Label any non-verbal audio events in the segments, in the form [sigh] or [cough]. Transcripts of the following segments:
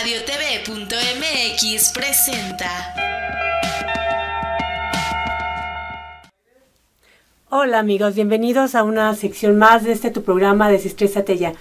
Radiotv.mx presenta. Hola amigos, bienvenidos a una sección más de este tu programa Desestrésate ya.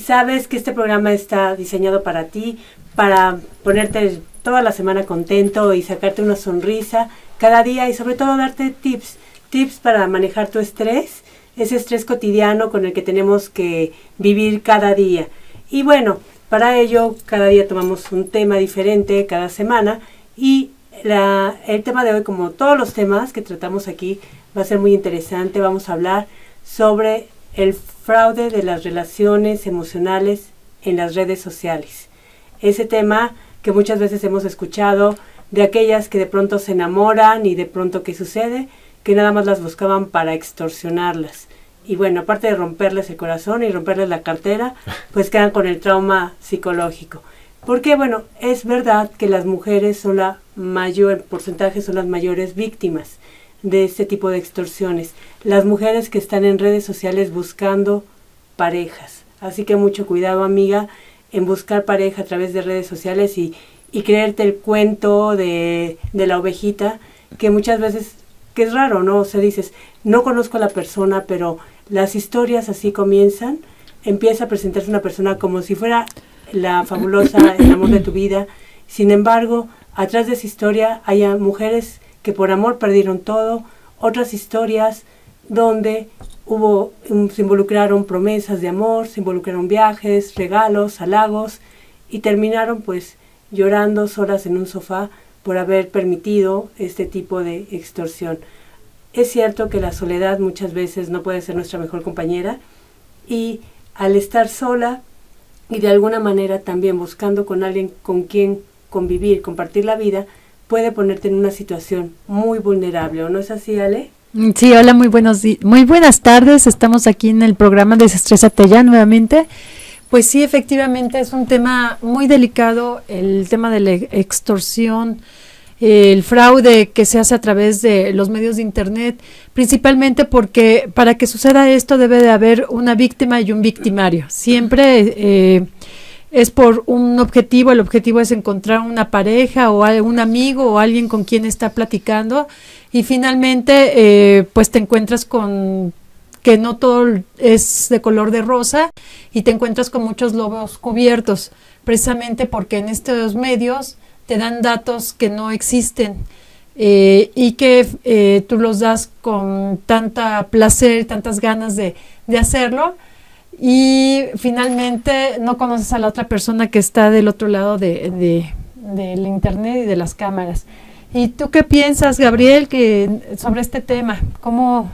Sabes que este programa está diseñado para ti, para ponerte toda la semana contento y sacarte una sonrisa cada día y sobre todo darte tips, tips para manejar tu estrés, ese estrés cotidiano con el que tenemos que vivir cada día. Y bueno, para ello, cada día tomamos un tema diferente cada semana y el tema de hoy, como todos los temas que tratamos aquí, va a ser muy interesante. Vamos a hablar sobre el fraude de las relaciones emocionales en las redes sociales. Ese tema que muchas veces hemos escuchado de aquellas que de pronto se enamoran y de pronto qué sucede, que nada más las buscaban para extorsionarlas y bueno, aparte de romperles el corazón y romperles la cartera, [laughs] pues quedan con el trauma psicológico. Porque bueno, es verdad que las mujeres son la mayor, porcentaje son las mayores víctimas de este tipo de extorsiones. Las mujeres que están en redes sociales buscando parejas. Así que mucho cuidado, amiga, en buscar pareja a través de redes sociales y, y creerte el cuento de, de la ovejita, que muchas veces, que es raro, ¿no? O sea, dices, no conozco a la persona, pero las historias así comienzan, empieza a presentarse una persona como si fuera la fabulosa, el amor de tu vida. Sin embargo, atrás de esa historia hay mujeres que por amor perdieron todo, otras historias donde hubo, se involucraron promesas de amor, se involucraron viajes, regalos, halagos y terminaron pues llorando solas en un sofá por haber permitido este tipo de extorsión. Es cierto que la soledad muchas veces no puede ser nuestra mejor compañera y al estar sola y de alguna manera también buscando con alguien con quien convivir, compartir la vida, puede ponerte en una situación muy vulnerable, ¿o no es así, Ale? Sí, hola, muy buenos muy buenas tardes. Estamos aquí en el programa Desestrésate ya nuevamente. Pues sí, efectivamente es un tema muy delicado, el tema de la extorsión, el fraude que se hace a través de los medios de Internet, principalmente porque para que suceda esto debe de haber una víctima y un victimario. Siempre eh, es por un objetivo, el objetivo es encontrar una pareja o un amigo o alguien con quien está platicando y finalmente eh, pues te encuentras con que no todo es de color de rosa y te encuentras con muchos lobos cubiertos, precisamente porque en estos medios te dan datos que no existen eh, y que eh, tú los das con tanta placer, tantas ganas de, hacerlo y finalmente no conoces a la otra persona que está del otro lado de, del internet y de las cámaras. ¿Y tú qué piensas, Gabriel, que sobre este tema? ¿Cómo,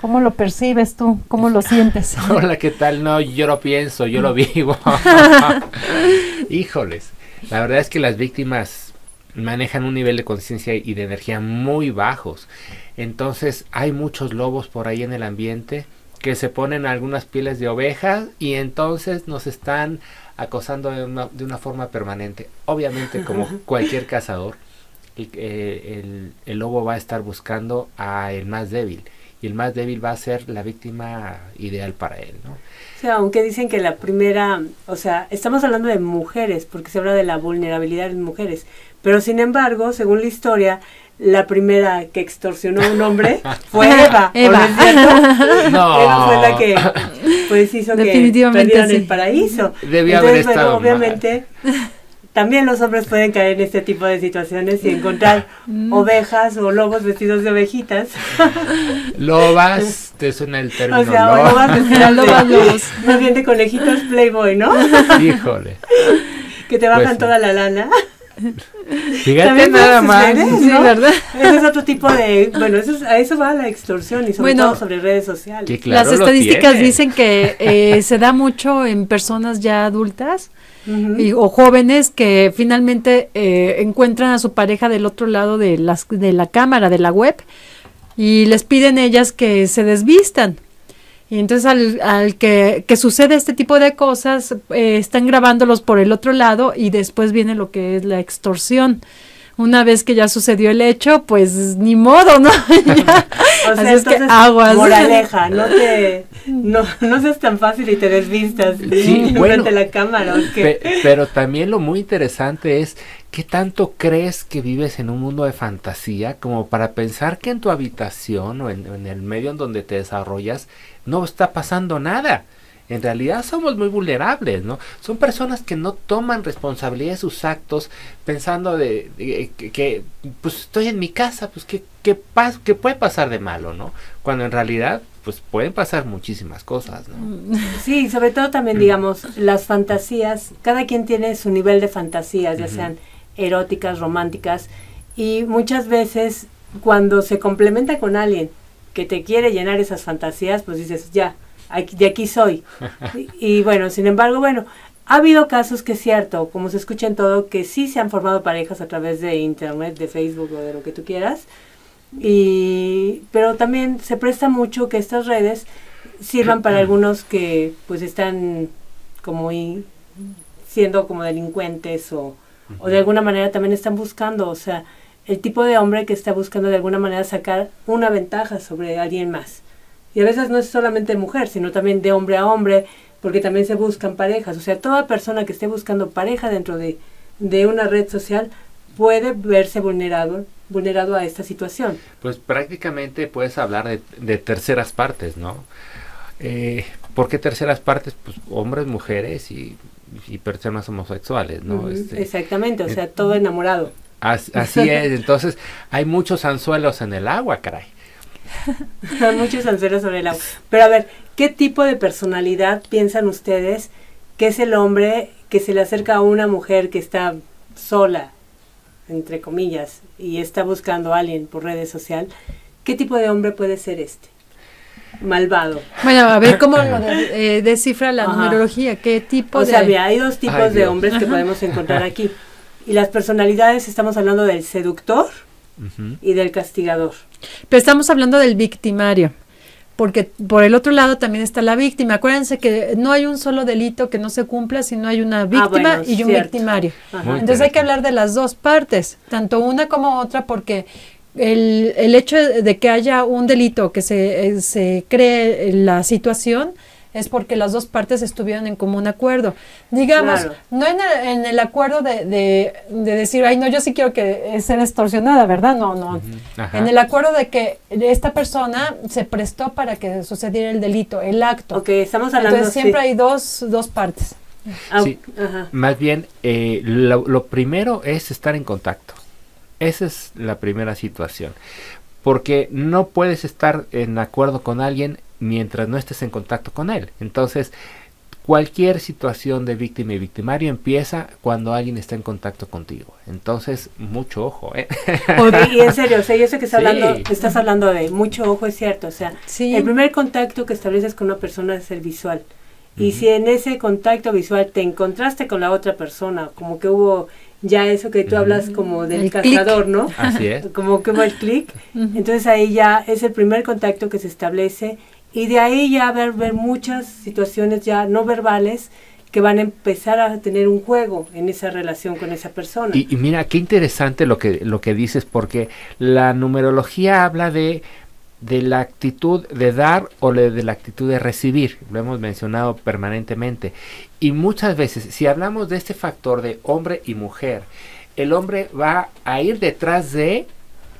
¿Cómo lo percibes tú? ¿Cómo lo sientes? [laughs] Hola, ¿qué tal? No, yo lo pienso, yo lo vivo. [laughs] Híjoles. La verdad es que las víctimas manejan un nivel de conciencia y de energía muy bajos. Entonces hay muchos lobos por ahí en el ambiente que se ponen algunas pieles de ovejas y entonces nos están acosando de una, de una forma permanente. Obviamente como [laughs] cualquier cazador, el, el, el, lobo va a estar buscando a el más débil y el más débil va a ser la víctima ideal para él, ¿no? aunque dicen que la primera, o sea, estamos hablando de mujeres, porque se habla de la vulnerabilidad de mujeres, pero sin embargo, según la historia, la primera que extorsionó a un hombre [laughs] fue Eva. [laughs] Eva. [laughs] ¿no, Eva fue la que pues hizo que perdieran el paraíso. Debió haber estado obviamente también los hombres pueden caer en este tipo de situaciones y encontrar mm. ovejas o lobos vestidos de ovejitas. [laughs] Lobas, te suena el término. O sea, lobas [laughs] vestidas lobas, lobos. Más bien de conejitos Playboy, ¿no? Híjole. que te bajan pues toda la lana. Fíjate nada más. Sí, ¿verdad? Ese es otro tipo de. Bueno, eso a eso va la extorsión y sobre todo sobre redes sociales. Las estadísticas dicen que eh, se da mucho en personas ya adultas o jóvenes que finalmente eh, encuentran a su pareja del otro lado de, las, de la cámara, de la web, y les piden ellas que se desvistan. Y entonces al, al que, que, sucede este tipo de cosas, eh, están grabándolos por el otro lado y después viene lo que es la extorsión. Una vez que ya sucedió el hecho, pues ni modo, ¿no? [laughs] Ya. [laughs] O sea, Así es que entonces, aguas. Moraleja, no [laughs] te, no, no seas tan fácil y te desvistas Sí, durante bueno. la cámara. pero también lo muy interesante es qué tanto crees que vives en un mundo de fantasía como para pensar que en tu habitación o en, en el medio en donde te desarrollas no está pasando nada. En realidad somos muy vulnerables, ¿no? Son personas que no toman responsabilidad de sus actos pensando de, de- que, que, pues estoy en mi casa, pues qué qué pas- qué puede pasar de malo, ¿no? Cuando en realidad pues pueden pasar muchísimas cosas, ¿no? Sí, sobre todo también, digamos, las fantasías, cada quien tiene su nivel de fantasías, ya sean eróticas, románticas, y muchas veces cuando se complementa con alguien que te quiere llenar esas fantasías, pues dices, ya, aquí- de aquí soy. [laughs] y, y bueno, sin embargo, bueno, ha habido casos que es cierto, como se escucha en todo, que sí se han formado parejas a través de internet, de Facebook o de lo que tú quieras, y pero también se presta mucho que estas redes sirvan para [clears throat] algunos que pues están como i- siendo como delincuentes o, o de alguna manera también están buscando, o sea, el tipo de hombre que está buscando de alguna manera sacar una ventaja sobre alguien más. Y a veces no es solamente mujer, sino también de hombre a hombre, porque también se buscan parejas. O sea, toda persona que esté buscando pareja dentro de, de una red social puede verse vulnerado, vulnerado a esta situación. Pues prácticamente puedes hablar de, de terceras partes, ¿no? Eh, ¿Por qué terceras partes? Pues hombres, mujeres y, y personas homosexuales, ¿no? Este, Exactamente, o sea, todo enamorado. as- así es, entonces hay muchos anzuelos en el agua, caray. [laughs] Muchos anzuelos sobre el agua. Pero a ver, ¿qué tipo de personalidad piensan ustedes que es el hombre que se le acerca a una mujer que está sola, entre comillas, y está buscando a alguien por redes social? ¿Qué tipo de hombre puede ser este? Malvado. Bueno, a ver cómo lo de- eh, descifra la Ajá. numerología, qué tipo O de... sea, mira, hay dos tipos Ay, de Dios. hombres que Ajá. podemos encontrar aquí. Y las personalidades estamos hablando del seductor Y del castigador. Pero estamos hablando del victimario, porque por el otro lado también está la víctima. Acuérdense que no hay un solo delito que no se cumpla si no hay una víctima Ah, bueno, y un cierto. victimario. Entonces hay que hablar de las dos partes, tanto una como otra, porque el, el hecho de, de que haya un delito, que se, eh, se cree la situación, es porque las dos partes estuvieron en común acuerdo. Digamos, Claro. no en el, en el acuerdo de, de, de decir, ay, no, yo sí quiero que ser extorsionada, ¿verdad? No, no. En el acuerdo de que esta persona se prestó para que sucediera el delito, el acto. Ok, estamos hablando Entonces siempre sí. hay dos, dos partes. Ah, Sí. ajá. Más bien, eh, lo, lo primero es estar en contacto. Esa es la primera situación. Porque no puedes estar en acuerdo con alguien mientras no estés en contacto con él. Entonces, cualquier situación de víctima y victimario empieza cuando alguien está en contacto contigo. Entonces, mucho ojo, ¿eh? [laughs] Y en serio, o sea, yo sé que estás Sí. hablando, estás hablando de mucho ojo, es cierto. O sea, Sí. el primer contacto que estableces con una persona es el visual. Y si en ese contacto visual te encontraste con la otra persona, como que hubo ya eso que tú hablas como del El cazador, ¿no? Así es. [laughs] Como que hubo el clic. Entonces ahí ya es el primer contacto que se establece y de ahí ya ver, ver muchas situaciones ya no verbales que van a empezar a tener un juego en esa relación con esa persona. Y, y mira, qué interesante lo que, lo que dices, porque la numerología habla de, de la actitud de dar o de la actitud de recibir. Lo hemos mencionado permanentemente. Y muchas veces, si hablamos de este factor de hombre y mujer, el hombre va a ir detrás de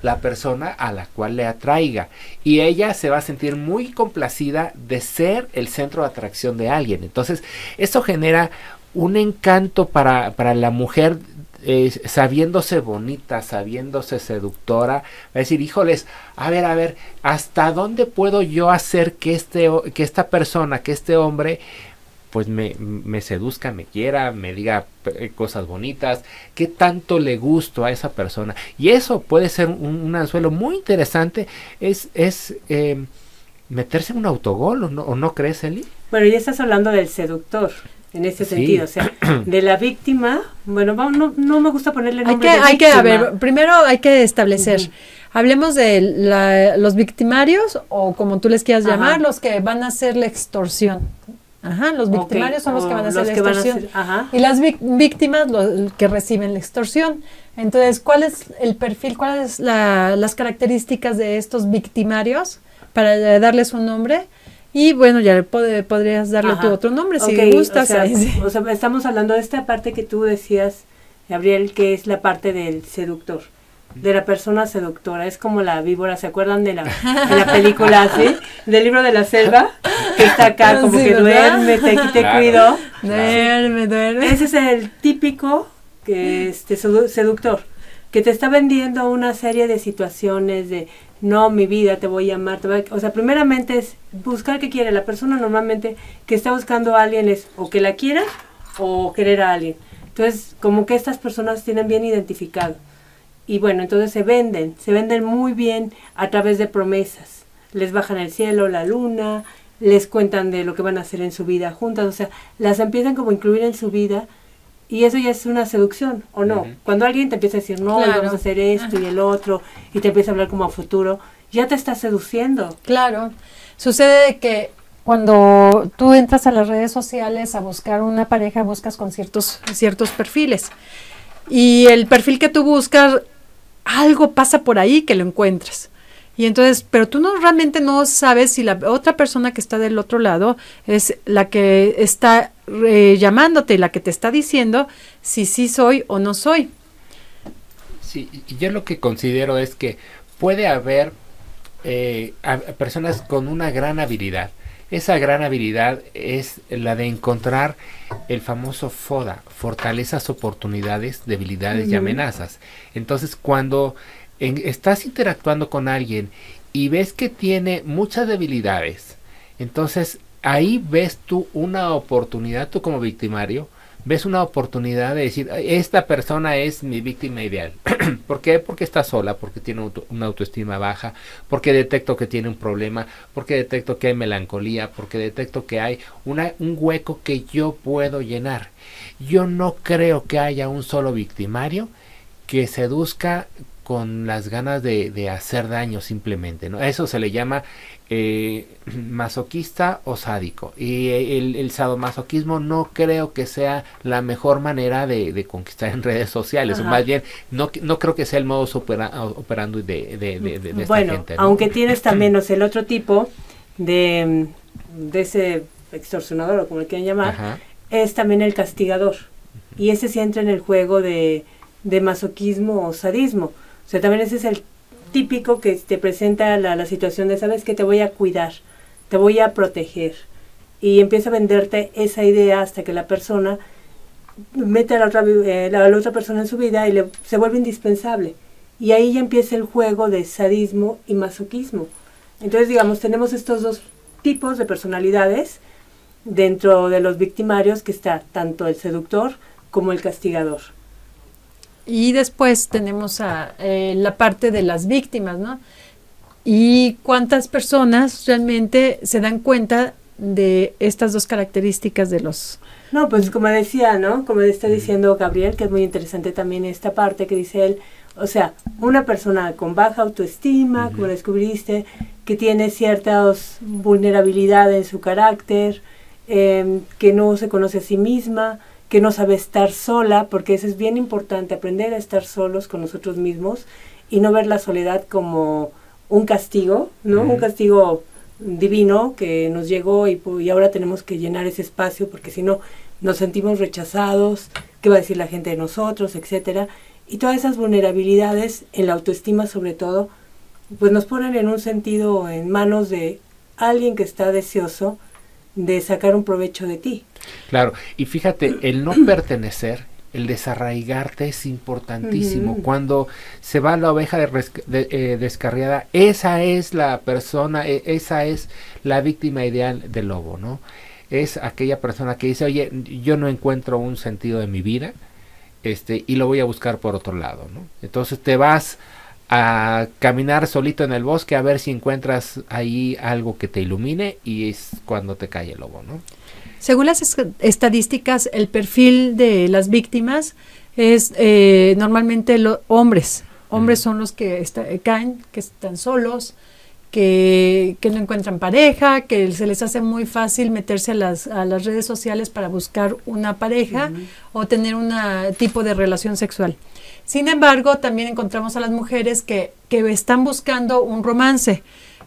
la persona a la cual le atraiga y ella se va a sentir muy complacida de ser el centro de atracción de alguien. Entonces, esto genera un encanto para, para la mujer eh, sabiéndose bonita, sabiéndose seductora, va a decir, híjoles, a ver, a ver, ¿hasta dónde puedo yo hacer que, este, que esta persona, que este hombre, pues me, me seduzca, me quiera, me diga eh, cosas bonitas, qué tanto le gusto a esa persona. Y eso puede ser un, un anzuelo muy interesante, es, es eh, meterse en un autogol, ¿o no, o no crees, Eli? Bueno, ya estás hablando del seductor, en ese Sí. sentido, o sea, [clears throat] de la víctima, bueno, vamos, no, no me gusta ponerle Hay nombre que, de hay que, a ver, primero hay que establecer. Hablemos de la- los victimarios o como tú les quieras Ajá. llamar, los que van a hacer la extorsión. Ajá, los victimarios son los que van a hacer la que extorsión. hacer- ajá. Y las vic- víctimas los que reciben la extorsión. Entonces, ¿cuál es el perfil, cuáles la, las características de estos victimarios para darles un nombre? Y bueno, ya podrías darle tu otro nombre si gustas. O sea, estamos hablando de esta parte que tú decías, Gabriel, que es la parte del seductor de la persona seductora. Es como la víbora, ¿se acuerdan de la, de la película así? [laughs] Del libro de la selva, que está acá como que duerme, te, te cuido. Duerme, duerme. Ese es el típico que este seductor, que te está vendiendo una serie de situaciones de no, mi vida, te voy a amar, o sea, primeramente es buscar qué quiere. La persona normalmente que está buscando a alguien es o que la quiera o querer a alguien. Entonces, como que estas personas tienen bien identificado. Y bueno, entonces se venden, se venden muy bien a través de promesas. Les bajan el cielo, la luna, les cuentan de lo que van a hacer en su vida juntas, o sea, las empiezan como a incluir en su vida y eso ya es una seducción, ¿o no? Cuando alguien te empieza a decir, no, vamos a hacer esto y el otro, y te empieza a hablar como a futuro, ya te está seduciendo. Claro. Sucede que cuando tú entras a las redes sociales a buscar una pareja, buscas con ciertos, ciertos perfiles. Y el perfil que tú buscas, algo pasa por ahí que lo encuentras. Y entonces, pero tú no realmente no sabes si la otra persona que está del otro lado es la que está eh, llamándote, la que te está diciendo si sí soy o no soy. Sí, yo lo que considero es que puede haber eh, personas con una gran habilidad. Esa gran habilidad es la de encontrar el famoso FODA, fortalezas, oportunidades, debilidades y amenazas. Entonces, cuando estás interactuando con alguien y ves que tiene muchas debilidades, entonces ahí ves tú una oportunidad, tú como victimario, ves una oportunidad de decir, esta persona es mi víctima ideal. [clears throat] ¿Por qué? Porque está sola, porque tiene una autoestima baja, porque detecto que tiene un problema, porque detecto que hay melancolía, porque detecto que hay una, un hueco que yo puedo llenar. Yo no creo que haya un solo victimario que seduzca con las ganas de, de, hacer daño simplemente, ¿no? Eso se le llama eh, [clears throat] masoquista o sádico. Y el, el, sadomasoquismo no creo que sea la mejor manera de, conquistar en redes sociales. O más bien, no, no creo que sea el modo operando de, de, de, bueno, gente. aunque tienes [clears throat] también el otro tipo de, de ese extorsionador o como le quieran llamar, es también el castigador. Y ese sí entra en el juego de, de masoquismo o sadismo o sea, también ese es el típico que te presenta la, la situación de, sabes que te voy a cuidar, te voy a proteger. Y empieza a venderte esa idea hasta que la persona mete a la otra, eh, la, otra persona en su vida y le, se vuelve indispensable. Y ahí ya empieza el juego de sadismo y masoquismo. Entonces, digamos, tenemos estos dos tipos de personalidades dentro de los victimarios que está tanto el seductor como el castigador. Y después tenemos a eh, la parte de las víctimas, ¿no? Y cuántas personas realmente se dan cuenta de estas dos características de los... No, pues como decía, ¿no? Como está diciendo Gabriel, que es muy interesante también esta parte que dice él, o sea, una persona con baja autoestima, como descubriste, que tiene ciertas vulnerabilidades en su carácter, em, que no se conoce a sí misma, que no sabe estar sola, porque eso es bien importante, aprender a estar solos con nosotros mismos y no ver la soledad como un castigo, ¿no? Un castigo divino que nos llegó y, y, ahora tenemos que llenar ese espacio porque si no nos sentimos rechazados, qué va a decir la gente de nosotros, etcétera. Y todas esas vulnerabilidades en la autoestima sobre todo, pues nos ponen en un sentido en manos de alguien que está deseoso de sacar un provecho de ti. Claro, y fíjate, el no [clears throat] pertenecer, el desarraigarte es importantísimo. Cuando se va la oveja de, eh, descarriada, esa es la persona, e, esa es la víctima ideal del lobo, ¿no? Es aquella persona que dice, oye, yo no encuentro un sentido de mi vida, este, y lo voy a buscar por otro lado, ¿no? Entonces te vas a caminar solito en el bosque a ver si encuentras ahí algo que te ilumine y es cuando te cae el lobo, ¿no? Según las estadísticas, el perfil de las víctimas es eh, normalmente los hombres. Hombres son los que caen, que están solos, que, no encuentran pareja, que se les hace muy fácil meterse a las, a las redes sociales para buscar una pareja o tener un tipo de relación sexual. Sin embargo, también encontramos a las mujeres que, que están buscando un romance.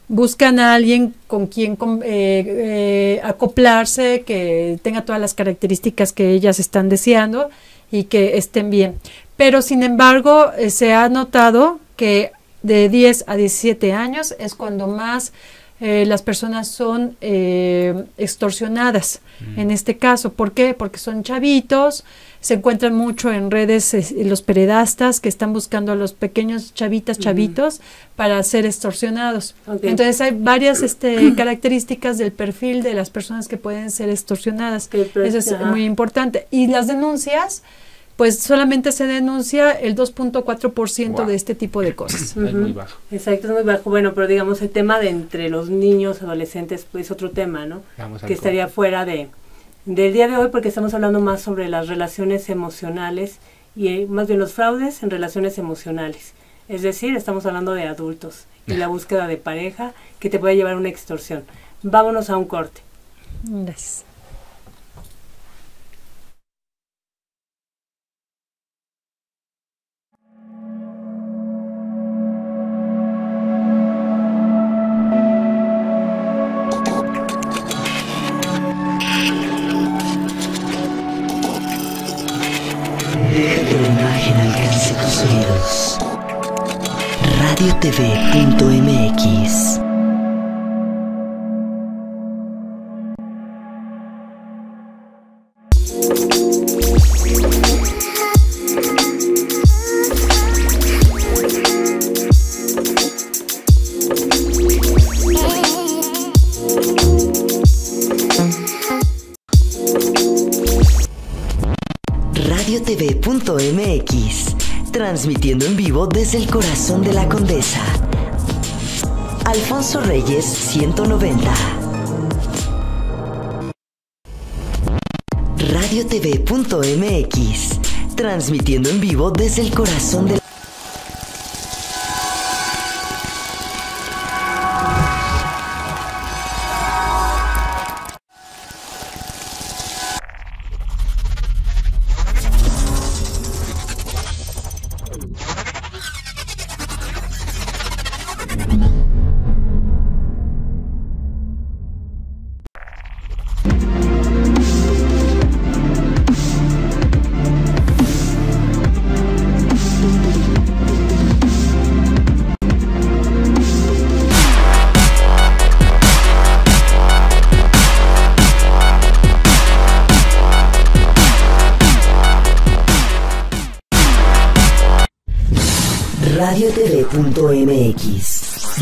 Buscan a alguien con quien eh, eh, acoplarse, que tenga todas las características que ellas están deseando y que estén bien. Pero sin embargo, eh, se ha notado que de 10 a 17 años es cuando más eh, las personas son eh, extorsionadas. En este caso, ¿por qué? Porque son chavitos, se encuentran mucho en redes eh, los peredastas que están buscando a los pequeños chavitas, chavitos para ser extorsionados. Entonces hay varias este, [clears throat] características del perfil de las personas que pueden ser extorsionadas. Eso es ajá. muy importante. Y las denuncias, pues solamente se denuncia el 2.4% Wow. de este tipo de cosas. Es muy bajo. Exacto, es muy bajo. Bueno, pero digamos el tema de entre los niños, adolescentes, pues otro tema, ¿no? Vamos que estaría fuera de del día de hoy porque estamos hablando más sobre las relaciones emocionales y eh, más bien los fraudes en relaciones emocionales. Es decir, estamos hablando de adultos y la búsqueda de pareja que te puede llevar a una extorsión. Vámonos a un corte. Gracias. Radiotv.mx desde el corazón de la Condesa. Alfonso Reyes 190. Radiotv.mx Transmitiendo en vivo desde el corazón de la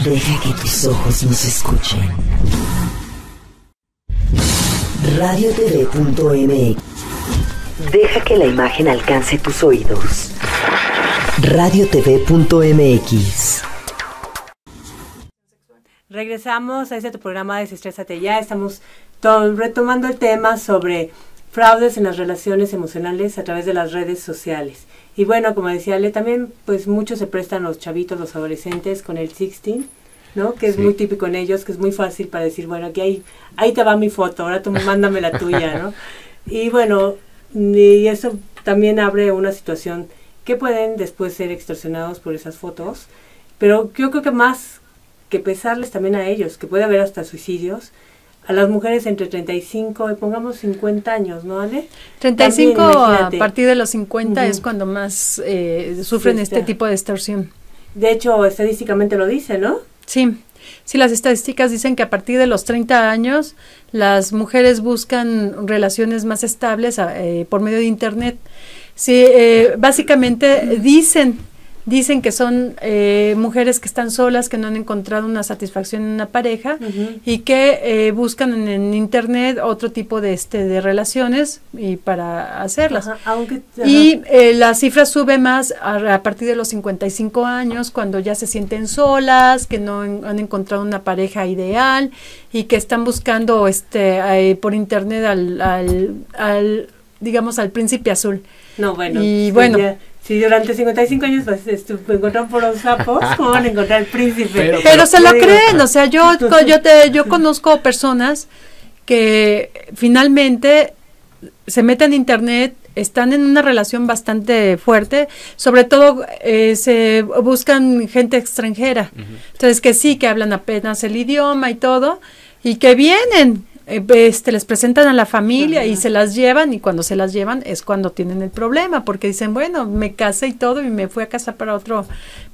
Deja que tus ojos nos escuchen. Radiotv.mx Deja que la imagen alcance tus oídos. Radiotv.mx Regresamos a este tu programa de Desestrésate Ya. Estamos to- retomando el tema sobre fraudes en las relaciones emocionales a través de las redes sociales. Y bueno, como decía Ale, también pues muchos se prestan los chavitos, los adolescentes con el 16, ¿no? Que es Sí. muy típico en ellos, que es muy fácil para decir, bueno, aquí ahí, ahí te va mi foto, ahora tú mándame la tuya, ¿no? [laughs] Y bueno, y eso también abre una situación que pueden después ser extorsionados por esas fotos, pero yo creo que más que pesarles también a ellos, que puede haber hasta suicidios, a las mujeres entre 35 y pongamos 50 años, ¿no, Ale? 35 También, a partir de los 50 Ujú. es cuando más eh, sufren Sí, este tipo de extorsión. De hecho, estadísticamente lo dice, ¿no? Sí, sí, las estadísticas dicen que a partir de los 30 años las mujeres buscan relaciones más estables eh, por medio de Internet. Sí, eh, básicamente dicen, dicen que son eh, mujeres que están solas, que no han encontrado una satisfacción en una pareja y que eh, buscan en, en Internet otro tipo de, este, de relaciones y para hacerlas. Ajá, aunque, Y eh, la cifra sube más a, a partir de los 55 años, cuando ya se sienten solas, que no en- han encontrado una pareja ideal y que están buscando este eh, por internet al, al, al, digamos, al príncipe azul. no, bueno. y pues bueno. ya, si durante 55 años pues, encontraron por los sapos, [laughs] ¿cómo van a encontrar el príncipe? Pero- Pero se lo creen, o sea, yo, yo, te, yo conozco personas que finalmente se meten en internet están en una relación bastante fuerte, sobre todo eh, se buscan gente extranjera. Entonces que sí, que hablan apenas el idioma y todo, y que vienen, este, les presentan a la familia y se las llevan y cuando se las llevan es cuando tienen el problema porque dicen bueno me casé y todo y me fui a casa para otro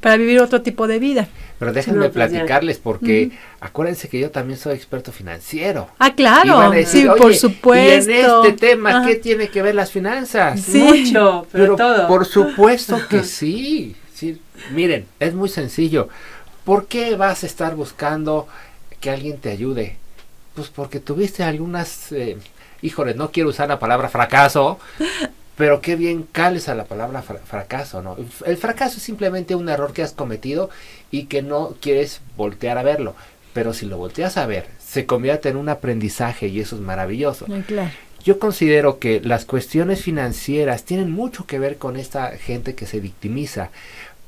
para vivir otro tipo de vida pero déjenme platicarles porque acuérdense que yo también soy experto financiero. Ah claro. Sí por supuesto y en este tema qué tiene que ver las finanzas sí. mucho pero, todo. por supuesto que sí sí. Miren es muy sencillo. ¿por qué vas a estar buscando que alguien te ayude pues porque tuviste algunas, eh, híjole, no quiero usar la palabra fracaso, pero qué bien cales a la palabra fracaso, ¿no? El fracaso es simplemente un error que has cometido y que no quieres voltear a verlo. Pero si lo volteas a ver, se convierte en un aprendizaje y eso es maravilloso. claro. Yo considero que las cuestiones financieras tienen mucho que ver con esta gente que se victimiza,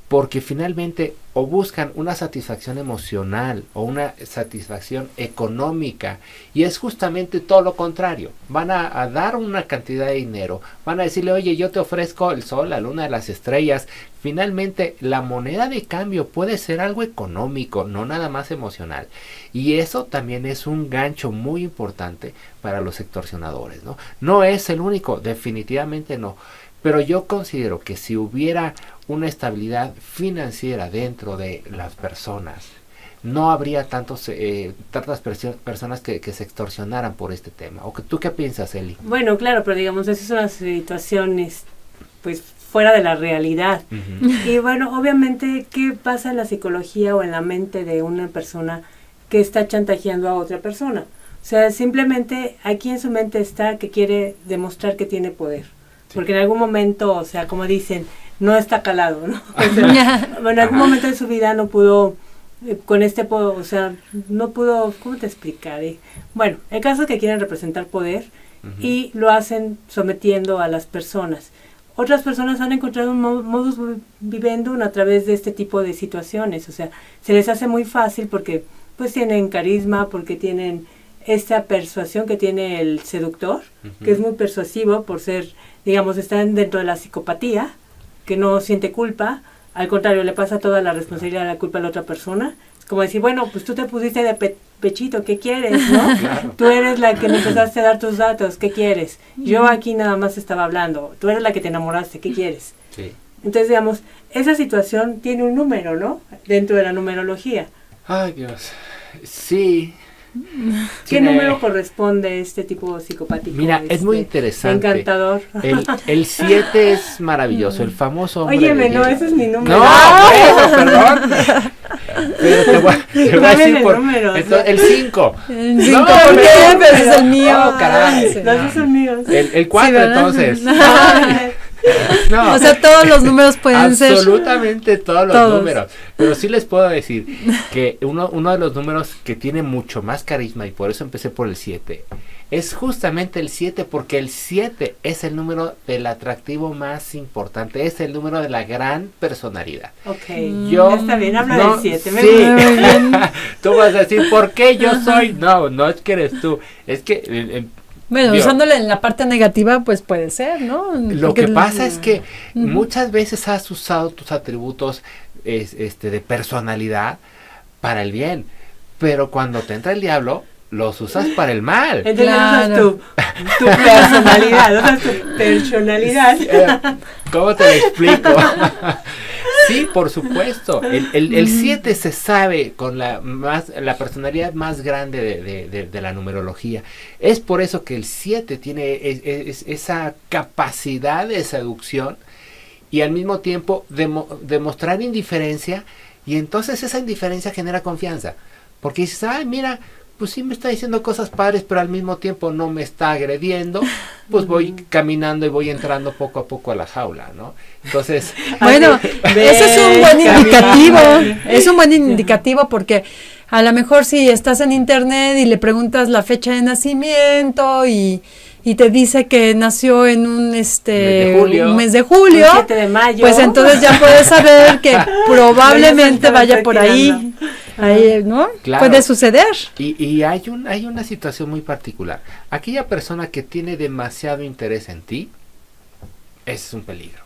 porque finalmente o buscan una satisfacción emocional o una satisfacción económica y es justamente todo lo contrario. Van a, dar una cantidad de dinero, van a decirle, oye, yo te ofrezco el sol, la luna, las estrellas. Finalmente, la moneda de cambio puede ser algo económico, no nada más emocional. Y eso también es un gancho muy importante para los extorsionadores, ¿no? No es el único, definitivamente no. Pero yo considero que si hubiera una estabilidad financiera dentro de las personas, no habría tantos, eh, tantas personas que, se extorsionaran por este tema. ¿O que, tú qué piensas, Eli? Bueno, claro, pero digamos, esa es una situación pues fuera de la realidad. Y bueno, obviamente, ¿qué pasa en la psicología o en la mente de una persona que está chantajeando a otra persona? O sea, simplemente aquí en su mente está que quiere demostrar que tiene poder. Porque en algún momento, o sea, como dicen, no está calado, ¿no? [laughs] en algún momento de su vida no pudo, eh, con este, o sea, no pudo, ¿cómo te explicaré? Bueno, el caso es que quieren representar poder y lo hacen sometiendo a las personas. Otras personas han encontrado un modus vivendi a través de este tipo de situaciones, o sea, se les hace muy fácil porque pues tienen carisma, porque tienen esta persuasión que tiene el seductor, que es muy persuasivo por ser, digamos, están dentro de la psicopatía, que no siente culpa, al contrario, le pasa toda la responsabilidad de la culpa a la otra persona. Es como decir, bueno, pues tú te pusiste de pechito, ¿qué quieres? ¿no? [laughs] Tú eres la que me empezaste a dar tus datos, ¿qué quieres? Yo aquí nada más estaba hablando, tú eres la que te enamoraste, ¿qué quieres? Entonces, digamos, esa situación tiene un número, ¿no? Dentro de la numerología. Ay, Dios. Sí, [laughs] ¿Qué número corresponde este tipo psicopático? Mira, es muy este, interesante. Encantador. El 7 es maravilloso, el famoso hombre Óyeme, no, ese es mi número. No, perdón. Pero te voy, te voy a decir por, número, el 5. El 5, no, ¿por qué? Pero es el mío. Oh, caray. Los son míos. El 4 entonces. [laughs] No, o sea, todos los números pueden [laughs] ser. Absolutamente todos los números. Pero sí les puedo decir que uno, uno de los números que tiene mucho más carisma, y por eso empecé por el 7, es justamente el 7, porque el 7 es el número del atractivo más importante, es el número de la gran personalidad. Ok, yo, está bien, habla del 7, me sí. [laughs] tú vas a decir, ¿por qué yo soy? No, no es que eres tú, es que... Eh, bueno, usándole en la parte negativa, pues puede ser, ¿no? Lo que pasa es que muchas veces has usado tus atributos este, de personalidad para el bien, pero cuando te entra el diablo, los usas para el mal. Entonces claro. tu, personalidad, usas tu personalidad. Eh, ¿Cómo te lo explico? [laughs] Sí, por supuesto. El 7 se sabe con la, más, la personalidad más grande de, la numerología. Es por eso que el 7 tiene esa capacidad de seducción y al mismo tiempo demostrar indiferencia y entonces esa indiferencia genera confianza. Porque dices, ay, mira, pues sí me está diciendo cosas padres, pero al mismo tiempo no me está agrediendo, pues voy caminando y voy entrando poco a poco a la jaula, ¿no? Entonces, [laughs] bueno, ese es un buen indicativo, es un buen indicativo porque a lo mejor si estás en internet y le preguntas la fecha de nacimiento y, y te dice que nació en un este julio, mes de julio, de mayo. pues entonces ya puedes saber que [laughs] probablemente vaya por ahí. Ahí, ¿no? Puede suceder. Y, y hay, un, hay una situación muy particular. Aquella persona que tiene demasiado interés en ti, ese es un peligro.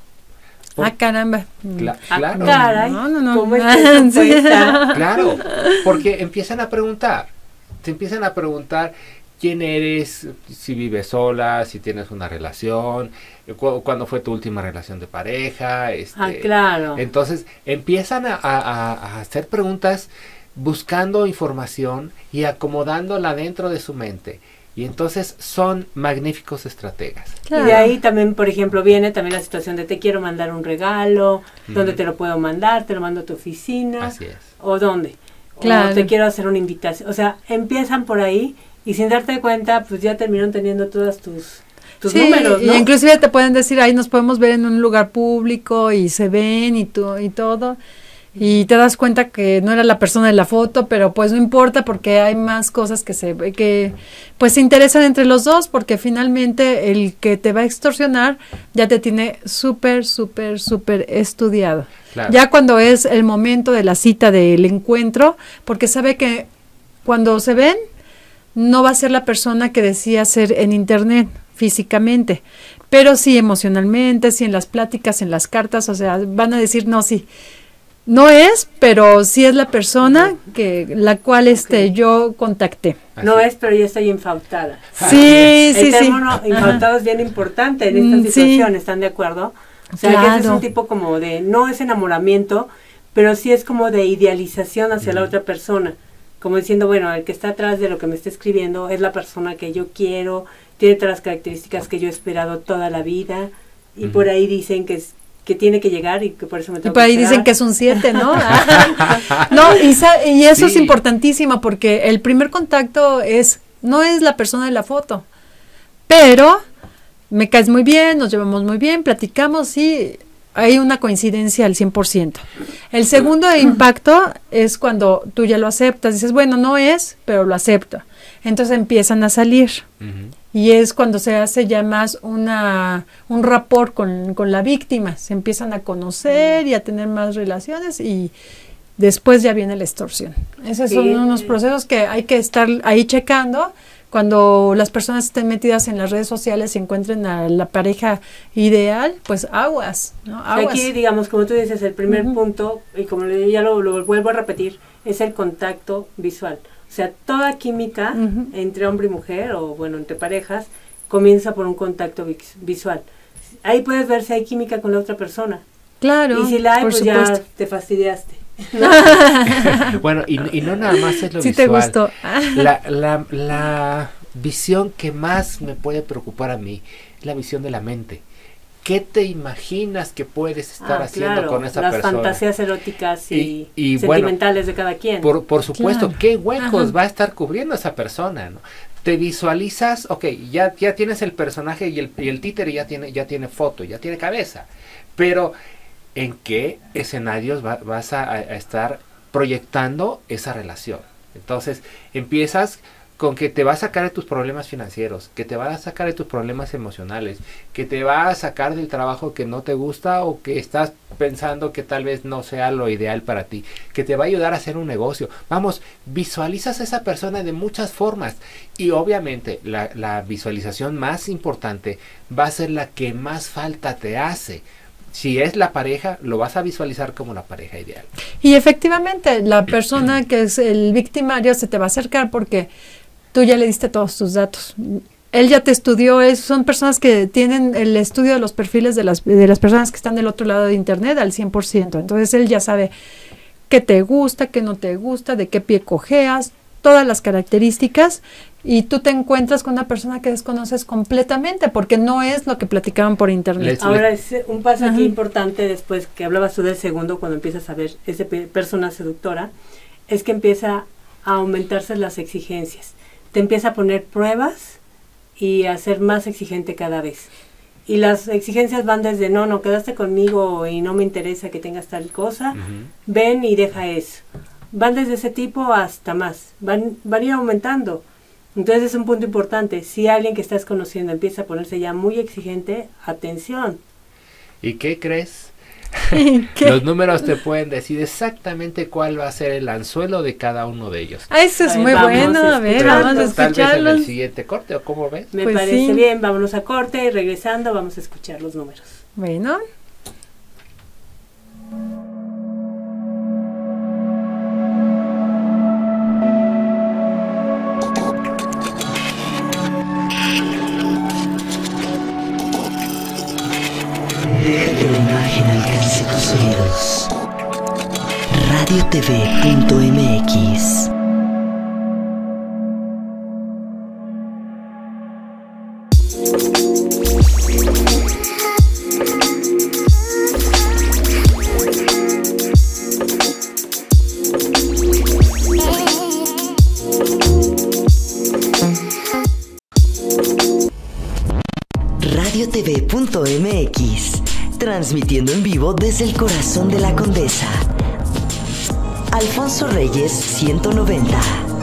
Ah, caramba. Cla- Ah, claro. caray, No, no, no. [laughs] Claro, porque empiezan a preguntar, te empiezan a preguntar quién eres, si vives sola, si tienes una relación, cu- cuándo fue tu última relación de pareja, este, Ah, claro. entonces empiezan a, a- a- a hacer preguntas buscando información y acomodándola dentro de su mente. Y entonces son magníficos estrategas. Claro. Y de ahí también, por ejemplo, viene también la situación de te quiero mandar un regalo, ¿dónde Ujú. te lo puedo mandar? ¿Te lo mando a tu oficina? Así es. ¿O dónde? Claro. O te quiero hacer una invitación. O sea, empiezan por ahí y sin darte cuenta, pues ya terminaron teniendo todas tus, tus Sí, números, ¿no? y inclusive te pueden decir, ahí nos podemos ver en un lugar público y se ven y, tu- y todo. Y te das cuenta que no era la persona de la foto, pero pues no importa porque hay más cosas que se que pues se interesan entre los dos porque finalmente el que te va a extorsionar ya te tiene súper, súper, súper estudiado. Claro. Ya cuando es el momento de la cita del encuentro, porque sabe que cuando se ven no va a ser la persona que decía ser en internet físicamente, pero sí emocionalmente, sí en las pláticas, en las cartas, o sea, van a decir no, sí. No es, pero sí es la persona que la cual este yo contacté. No es, pero ya estoy infautada. Sí, sí, el sí. término infautado es bien importante en estas Mm, sí. situaciones, ¿están de acuerdo? O sea, que ese es un tipo como de, no es enamoramiento, pero sí es como de idealización hacia la otra persona. Como diciendo, bueno, el que está atrás de lo que me está escribiendo es la persona que yo quiero, tiene todas las características que yo he esperado toda la vida, y por ahí dicen que es que tiene que llegar y que por eso me Y tengo por ahí que dicen que es un 7, ¿no? [laughs] [laughs] no, y, y eso es importantísimo porque el primer contacto es, no es la persona de la foto, pero me caes muy bien, nos llevamos muy bien, platicamos y hay una coincidencia al 100%. El segundo impacto es cuando tú ya lo aceptas, dices, bueno, no es, pero lo acepto. Entonces empiezan a salir. Y es cuando se hace ya más una, un rapport con, con la víctima. Se empiezan a conocer y a tener más relaciones y después ya viene la extorsión. Esos son Sí. unos procesos que hay que estar ahí checando cuando las personas estén metidas en las redes sociales y encuentren a la pareja ideal, pues aguas, ¿no? Aguas. Aquí, digamos, como tú dices, el primer punto, y como ya lo, lo vuelvo a repetir, es el contacto visual. O sea, toda química entre hombre y mujer, o bueno, entre parejas, comienza por un contacto vis- visual. Ahí puedes ver si hay química con la otra persona. Claro, y si la hay, por pues supuesto. ya te fastidiaste. [laughs] [laughs] Bueno, y, y no nada más es lo Sí te visual. gustó. [laughs] La, la, la visión que más me puede preocupar a mí es la visión de la mente. ¿Qué te imaginas que puedes estar Ah, haciendo claro, con esa las persona? fantasías eróticas y, Y- y bueno, sentimentales de cada quien. Por, por supuesto, Claro. ¿qué huecos Ajá. va a estar cubriendo esa persona? ¿no? Te visualizas, ok, ya, ya tienes el personaje y el, y el títere ya tiene, ya tiene foto, ya tiene cabeza, pero ¿en qué escenarios va- vas a, a estar proyectando esa relación? Entonces, empiezas con que te va a sacar de tus problemas financieros, que te va a sacar de tus problemas emocionales, que te va a sacar del trabajo que no te gusta o que estás pensando que tal vez no sea lo ideal para ti, que te va a ayudar a hacer un negocio. Vamos, visualizas a esa persona de muchas formas y obviamente la, visualización más importante va a ser la que más falta te hace. Si es la pareja, lo vas a visualizar como la pareja ideal. Y efectivamente, la persona que es el victimario se te va a acercar porque tú ya le diste todos tus datos. Él ya te estudió, es, son personas que tienen el estudio de los perfiles de las, de las personas que están del otro lado de Internet al 100%. Entonces él ya sabe qué te gusta, qué no te gusta, de qué pie cojeas, todas las características y tú te encuentras con una persona que desconoces completamente porque no es lo que platicaban por Internet. Ahora es un paso aquí importante después que hablabas tú del segundo, cuando empiezas a ver esa persona seductora, es que empieza a aumentarse las exigencias. Te empieza a poner pruebas y a ser más exigente cada vez. Y las exigencias van desde, no, no, quedaste conmigo y no me interesa que tengas tal cosa, ven y deja eso. Van desde ese tipo hasta más, van, van a ir aumentando. Entonces es un punto importante. Si alguien que estás conociendo empieza a ponerse ya muy exigente, atención. ¿Y qué crees? [laughs] ¿Qué? Los números te pueden decir exactamente cuál va a ser el anzuelo de cada uno de ellos. Ah, eso es Ahí muy vamos bueno, a ver, vamos a Tal vez en escucharlos. el siguiente corte, ¿o cómo ves? Me Pues parece sí. bien, vámonos a corte y regresando vamos a escuchar los números. Bueno. Desde el corazón de la Condesa. Alfonso Reyes 190.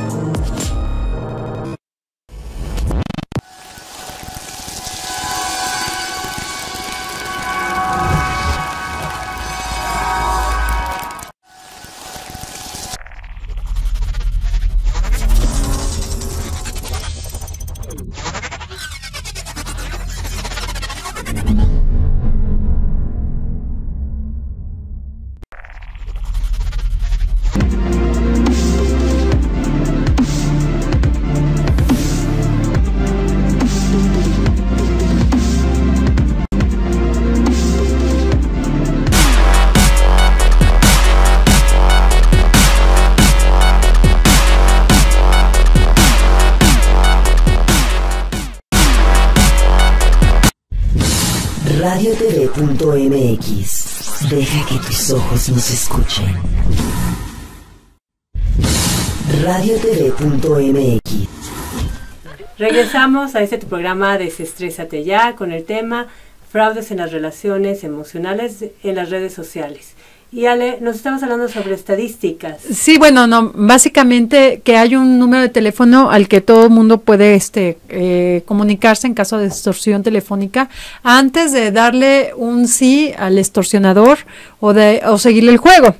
Deja que tus ojos nos escuchen. Radiotv.mx Regresamos a este programa Desestrésate ya con el tema fraudes en las relaciones emocionales en las redes sociales. Y Ale, nos estamos hablando sobre estadísticas. Sí, bueno, no, básicamente que hay un número de teléfono al que todo el mundo puede este, eh, comunicarse en caso de extorsión telefónica antes de darle un sí al extorsionador o, de, o seguirle el juego.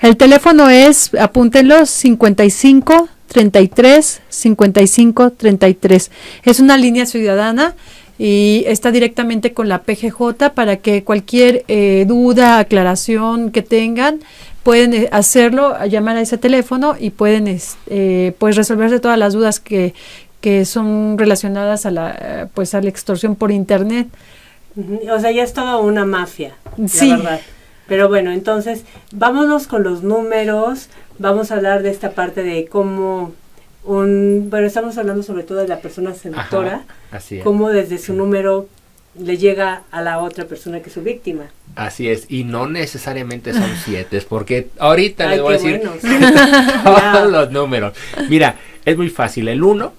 El teléfono es, apúntenlo, 55 33 55 33. Es una línea ciudadana y está directamente con la PGJ para que cualquier eh, duda, aclaración que tengan pueden eh, hacerlo, llamar a ese teléfono y pueden eh, pues resolverse todas las dudas que, que son relacionadas a la eh, pues a la extorsión por internet. O sea, ya es toda una mafia, Sí. la verdad. Pero bueno, entonces, vámonos con los números. Vamos a hablar de esta parte de cómo un... Bueno, estamos hablando sobre todo de la persona seductora, Ajá, así es. cómo desde su número le llega a la otra persona que es su víctima. Así es, y no necesariamente son [laughs] siete, porque ahorita Ay, les voy a decir [laughs] todos [laughs] los números. Mira, es muy fácil. El 1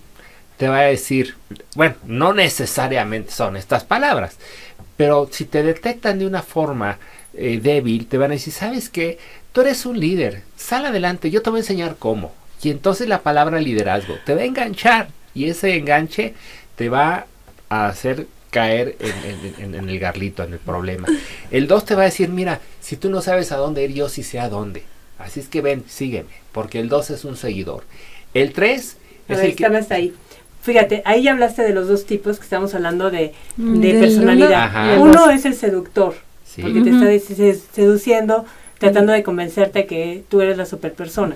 te va a decir, bueno, no necesariamente son estas palabras, pero si te detectan de una forma eh, débil, te van a decir, ¿sabes qué? Tú eres un líder, sal adelante, yo te voy a enseñar cómo. Y entonces la palabra liderazgo te va a enganchar y ese enganche te va a hacer caer en, en- en- en el garlito, en el problema. El 2 te va a decir, mira, si tú no sabes a dónde ir, yo sí sé a dónde. Así es que ven, sígueme, porque el 2 es un seguidor. El 3 A es ver, el que... hasta ahí. Fíjate, ahí ya hablaste de los dos tipos que estamos hablando de, Mm, de del personalidad. Ajá. Uno es el seductor, Sí. porque te está se- seduciendo, tratando de convencerte que tú eres la superpersona.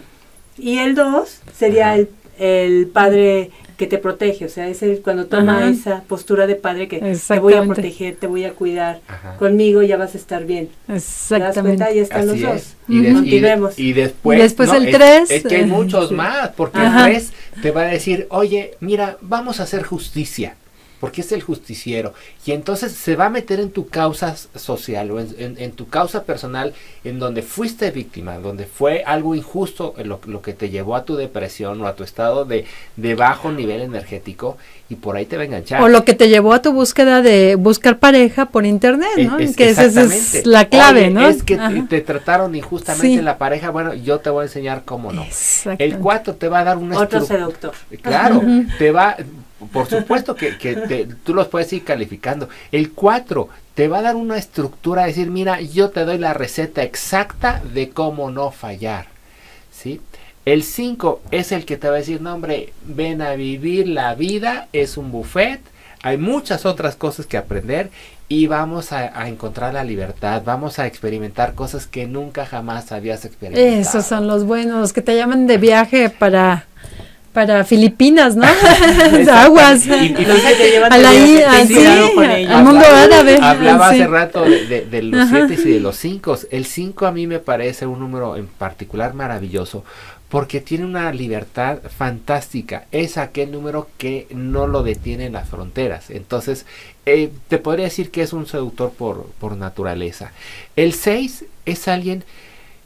Y el dos sería Ajá. el, el padre que te protege, o sea, es el cuando toma Ajá. esa postura de padre que te voy a proteger, te voy a cuidar, Ajá. conmigo ya vas a estar bien. ¿Te das Exactamente. cuenta? Ya están Así los es. dos. Y, des- y de- Continuemos. y después, Y después el es- tres, Es, que hay eh, muchos sí. más, porque Ajá. el 3 te va a decir, oye, mira, vamos a hacer justicia, porque es el justiciero. Y entonces se va a meter en tu causa social o en, en- en tu causa personal, en donde fuiste víctima, donde fue algo injusto en lo, lo que te llevó a tu depresión o a tu estado de, de bajo nivel energético, y por ahí te va a enganchar. O lo que te llevó a tu búsqueda de buscar pareja por internet, ¿no? Es- es- que esa es la clave, Oye, ¿no? Es que te, trataron injustamente Sí. la pareja. Bueno, yo te voy a enseñar cómo no. Exactamente. El 4 te va a dar una Otro seductor. Claro, te va, por supuesto que, que te- tú los puedes ir calificando. El 4 te va a dar una estructura, decir, mira, yo te doy la receta exacta de cómo no fallar. ¿Sí? El 5 es el que te va a decir, no hombre, ven a vivir la vida, es un buffet, Hay muchas otras cosas que aprender y vamos a, a encontrar la libertad, vamos a experimentar cosas que nunca jamás habías experimentado. Esos son los buenos, que te llaman de viaje para para Filipinas, ¿no? [laughs] Aguas. Y- y a la al mundo árabe. Hablaba sí. hace rato de, de- de los Ajá. siete y de los cinco. El cinco a mí me parece un número en particular maravilloso porque tiene una libertad fantástica. Es aquel número que no lo detienen las fronteras. Entonces, eh, te podría decir que es un seductor por, por naturaleza. El 6 es alguien,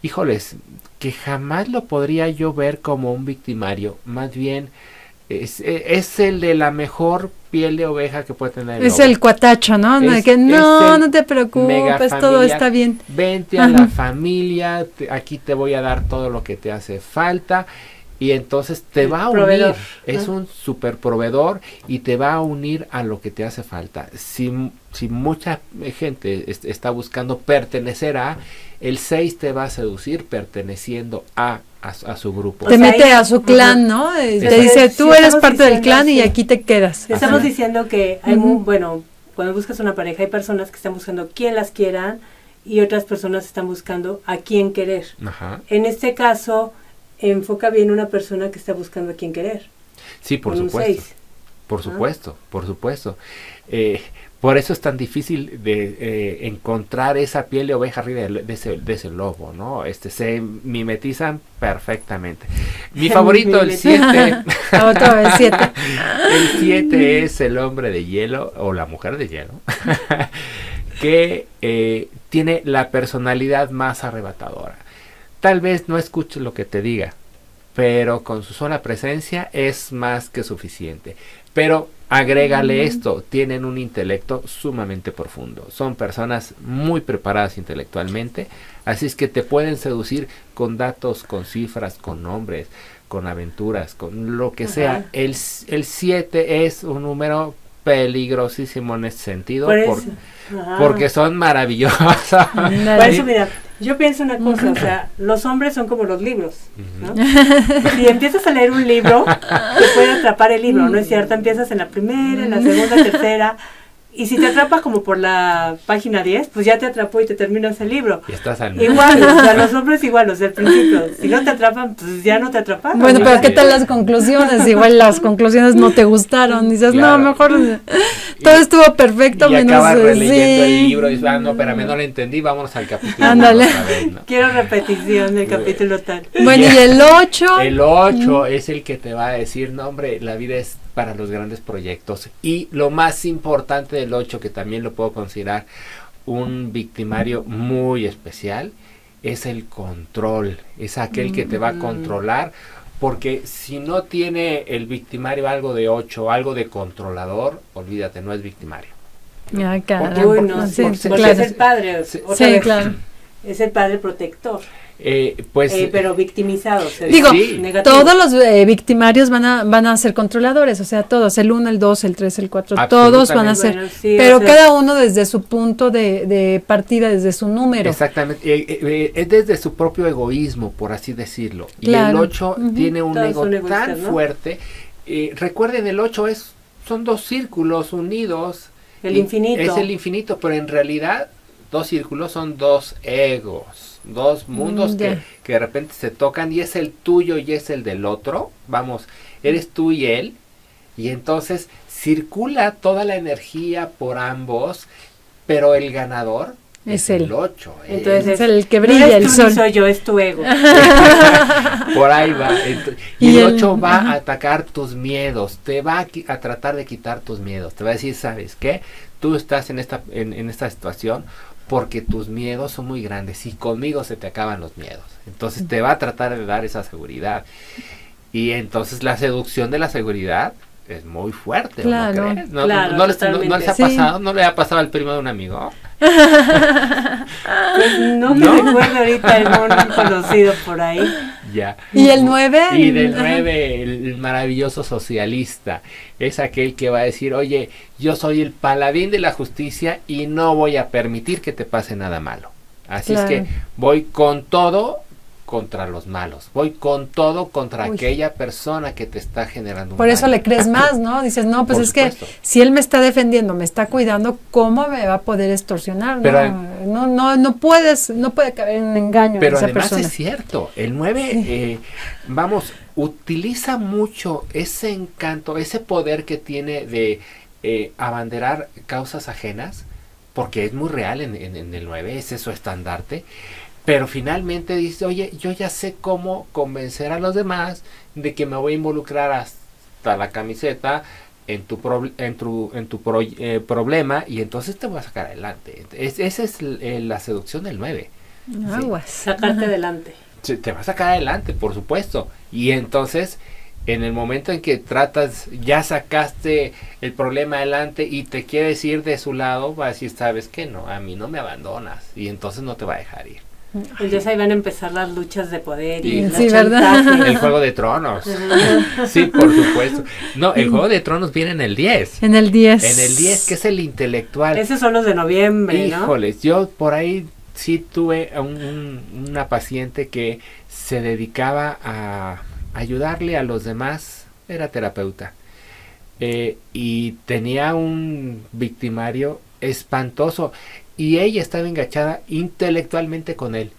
híjoles, que jamás lo podría yo ver como un victimario. Más bien, es, es el de la mejor piel de oveja que puede tener el Es lobo. el cuatacho, ¿no? No, Es- que no, te preocupes, todo está bien. Vente a la familia, te- aquí te voy a dar todo lo que te hace falta. Y entonces te El va a proveedor, unir, es un super proveedor y te va a unir a lo que te hace falta. Si, si mucha gente est- está buscando pertenecer a, el 6 te va a seducir perteneciendo a, a, su- a su grupo. Te sea, mete ahí- a su clan, ¿no? Te dice, tú sí, eres parte del clan y aquí te quedas. Estamos Ajá. diciendo que hay muy, bueno, cuando buscas una pareja hay personas que están buscando quién las quieran y otras personas están buscando a quién querer. Ajá. En este caso, enfoca bien una persona que está buscando a quién querer. Sí, por con un supuesto. seis. Por Ah. supuesto, por supuesto. Eh, por eso es tan difícil de eh, encontrar esa piel de oveja arriba de, de ese, de ese lobo, ¿no? Este se mimetizan perfectamente. [laughs] Mi favorito, el Mimetizan. 7. [laughs] Otra vez, siete. [laughs] el 7 es el hombre de hielo o la mujer de hielo. que eh, tiene la personalidad más arrebatadora. Tal vez no escuches lo que te diga, pero con su sola presencia es más que suficiente. Pero agrégale esto, tienen un intelecto sumamente profundo. Son personas muy preparadas intelectualmente, así es que te pueden seducir con datos, con cifras, con nombres, con aventuras, con lo que sea. El 7 es un número peligrosísimo en ese sentido Por por- eso. Ajá. porque son maravillosos. Por eso, mira, yo pienso una cosa, o sea, los hombres son como los libros, ¿no? Si empiezas a leer un libro, te puede atrapar el libro, ¿no es cierto? Empiezas en la primera, en la segunda, tercera, y si te atrapa como por la página 10, pues ya te atrapó y te terminas el libro. y estás al Igual, o sea, los [laughs] hombres igual, o sea, al principio, si no te atrapan, pues ya no te atraparon. Bueno, ¿no? pero ¿qué tal las conclusiones? Igual las [laughs] conclusiones no te gustaron. Dices, Claro. no, mejor [laughs] todo estuvo perfecto y menos acabas releyendo sí. el libro y dices, ah, no, espérame, no lo entendí, vámonos al capítulo. Ándale. ¿no? Quiero repetición del capítulo tal. Bueno, y el 8. El 8 es el que te va a decir, no hombre, la vida es para los grandes proyectos. Y lo más importante del 8, que también lo puedo considerar un victimario muy especial, es el control. Es aquel que te va a controlar. Porque si no tiene el victimario algo de 8, algo de controlador, olvídate, no es victimario. Ah. Porque- Sí, porque claro. es el padre. Otra Sí, vez, claro. Es el padre protector, Eh, pues eh, pero victimizado. o sea, Digo, Sí. Todos los eh, victimarios van a, van a ser controladores, o sea, todos, el 1, el 2, el 3, el 4, todos van a ser, Bueno, sí, pero o sea, cada uno desde su punto de, de partida, desde su número. Exactamente, eh, eh, eh, es desde su propio egoísmo, por así decirlo. Y el Claro. 8 Ujú. tiene un Todos ego tan ¿no? fuerte. eh, recuerden, el 8 es, son dos círculos unidos. El infinito. Es el infinito, pero en realidad dos círculos son dos egos, dos mundos Mm, que, ya. que de repente se tocan y es el tuyo y es el del otro. Vamos, eres tú y él. Y entonces circula toda la energía por ambos, pero el ganador Es el 8. Entonces Es el que brilla el tú sol. soy yo, es tu ego. [laughs] Por ahí va. Ent- Y Y el el- 8 va ajá. a atacar tus miedos, te va a, qui- a tratar de quitar tus miedos. Te va a decir, ¿sabes qué? Tú estás en esta, en, en esta situación porque tus miedos son muy grandes y conmigo se te acaban los miedos. Entonces te va a tratar de dar esa seguridad. Y entonces la seducción de la seguridad es muy fuerte. ¿o Claro, ¿No crees? ¿No, claro, no- no les, no- no les ha. Sí. pasado? ¿No le ha pasado al primo de un amigo? Pues no me ¿No? recuerdo ahorita algún conocido por ahí. Ya. ¿Y el 9? Y del 9, el, el maravilloso socialista. Es aquel que va a decir, oye, yo soy el paladín de la justicia y no voy a permitir que te pase nada malo. Así es que voy con todo contra los malos, voy con todo contra Uy. aquella persona que te está generando un Por eso daño. le crees más, ¿no? Dices, no, pues Por es que si él me está defendiendo, me está cuidando, ¿cómo me va a poder extorsionar? Pero no, no, no, no puedes, no puede caber en un engaño Pero esa además persona. es cierto, el 9, eh, vamos, utiliza mucho ese encanto, ese poder que tiene de eh, abanderar causas ajenas, porque es muy real en, en- en el 9, ese es su estandarte, pero finalmente dice, oye, yo ya sé cómo convencer a los demás de que me voy a involucrar hasta la camiseta en tu, prob- en tu, en tu pro- eh, problema y entonces te voy a sacar adelante. Es- esa es eh, la seducción del 9. Aguas. Sacarte adelante. te va a sacar adelante, por supuesto. Y entonces, en el momento en que tratas, ya sacaste el problema adelante y te quieres ir de su lado, va a decir, sabes que no, a mí no me abandonas. Y entonces no te va a dejar ir. Entonces ahí van a empezar las luchas de poder y Sí. el Sí, ¿verdad? chantaje. El juego de tronos. Sí, por supuesto. No, el juego de tronos viene en el 10. En el 10. En el 10, que es el intelectual. Esos son los de noviembre, ¿no? Híjoles, yo por ahí sí tuve a un- un- una paciente que se dedicaba a ayudarle a los demás, era terapeuta, eh, y tenía un victimario espantoso y ella estaba engachada intelectualmente con él.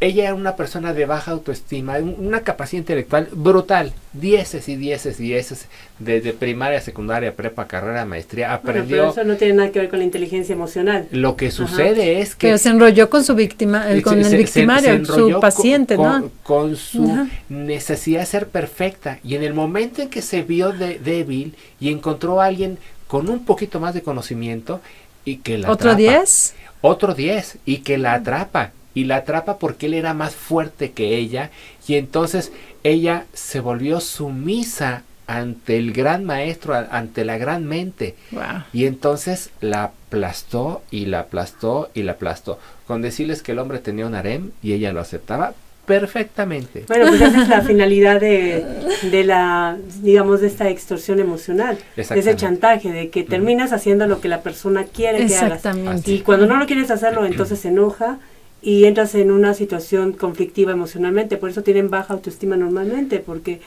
Ella era una persona de baja autoestima, un- una capacidad intelectual brutal, dieces y dieces y dieces, desde primaria, secundaria, prepa, carrera, maestría, Bueno, aprendió... pero eso no tiene nada que ver con la inteligencia emocional. Lo que sucede es que Pero se enrolló con su víctima, el- con se- el se- victimario, se su paciente, con, ¿no? Con su Ajá. necesidad de ser perfecta. Y en el momento en que se vio de- débil y encontró a alguien con un poquito más de conocimiento y que la ¿Otro atrapa. 10? Otro 10 y que la atrapa. Y la atrapa porque él era más fuerte que ella. Y entonces ella se volvió sumisa ante el gran maestro, a- ante la gran mente. Wow. Y entonces la aplastó y la aplastó y la aplastó. Con decirles que el hombre tenía un harem y ella lo aceptaba perfectamente. Bueno, pues esa es la [laughs] finalidad de, de la, digamos, de esta extorsión emocional, de ese chantaje, de que terminas haciendo lo que la persona quiere que hagas. Exactamente. Y cuando no lo quieres hacerlo, entonces se enoja y entras en una situación conflictiva emocionalmente. Por eso tienen baja autoestima normalmente, porque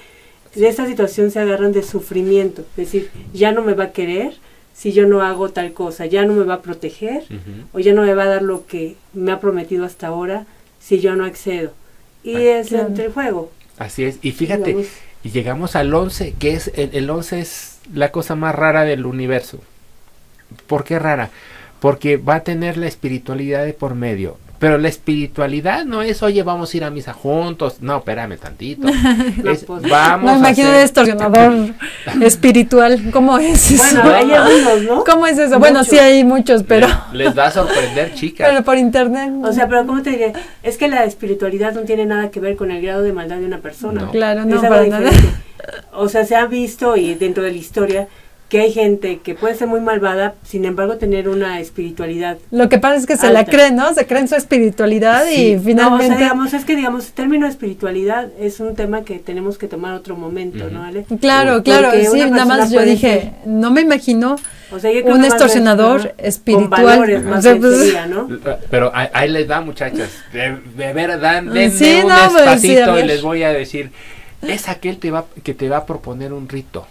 de esta situación se agarran de sufrimiento. Es decir, ya no me va a querer si yo no hago tal cosa, ya no me va a proteger o ya no me va a dar lo que me ha prometido hasta ahora si yo no accedo. Y Ah, es claro. entre el juego. Así es. Y fíjate, digamos. y llegamos al 11, que es el, el 11 es la cosa más rara del universo. ¿Por qué rara? Porque va a tener la espiritualidad de por medio. Pero la espiritualidad no es, oye, vamos a ir a misa juntos. No, espérame tantito. [laughs] No, Es, pues, vamos No, imagino hacer- extorsionador [laughs] espiritual. ¿Cómo es eso? Bueno, hay algunos, ¿no? ¿Cómo es eso? Bueno, sí hay muchos, pero, Les, les va a sorprender, [laughs] chicas. pero por internet. O sea, pero ¿cómo te diré? Es que la espiritualidad no tiene nada que ver con el grado de maldad de una persona. No. Claro, no, para nada. O sea, se ha visto y dentro de la historia que hay gente que puede ser muy malvada, sin embargo tener una espiritualidad. Lo que pasa es que se la creen, ¿no? Se creen su espiritualidad Sí. y No, o finalmente... sea, digamos, es que digamos, el término espiritualidad es un tema que tenemos que tomar otro momento. ¿no, Ale? Claro, Porque claro, sí, nada más yo dije, ser- no me imagino O sea, yo creo un extorsionador espiritual. Con valores más O sea, bien pues- sería, ¿no? Pero ahí, ahí les va, muchachas. De, de verdad, denme Sí, un no, pues, sí, y les voy a decir. Es aquel te va, que te va a proponer un rito.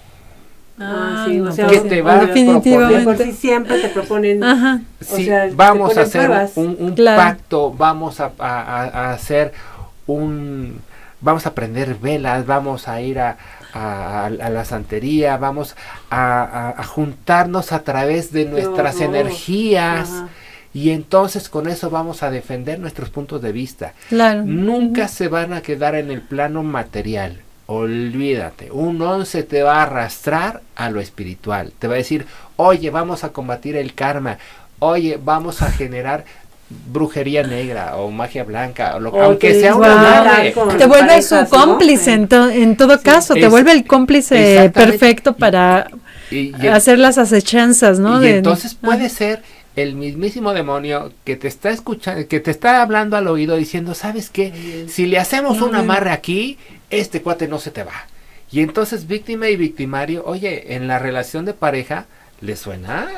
Ah, sí, no, o sea, ¿Qué o- te va a. De por sí siempre te proponen Ajá. O Sí, sea, te vamos a hacer pruebas. un, un Claro. pacto, vamos a, a- a- a hacer un... Vamos a prender velas, vamos a ir a, a- a la santería, vamos a, a- a juntarnos a través de nuestras energías Ajá. y entonces con eso vamos a defender nuestros puntos de vista. Claro. Nunca se van a quedar en el plano material. Olvídate, un 11 te va a arrastrar a lo espiritual. Te va a decir, oye, vamos a combatir el karma. Oye, vamos a generar brujería negra o magia blanca. O lo- O aunque sea una madre. Te vuelve parejas, su ¿no? cómplice en, to- en todo caso, te vuelve el cómplice perfecto para Y, y- hacer las acechanzas, ¿no? y De- entonces Ah. puede ser el mismísimo demonio que te está escuchando, que te está hablando al oído diciendo, ¿sabes qué? Si le hacemos un amarre aquí, este cuate no se te va. Y entonces víctima y victimario, oye, en la relación de pareja, ¿Le suena?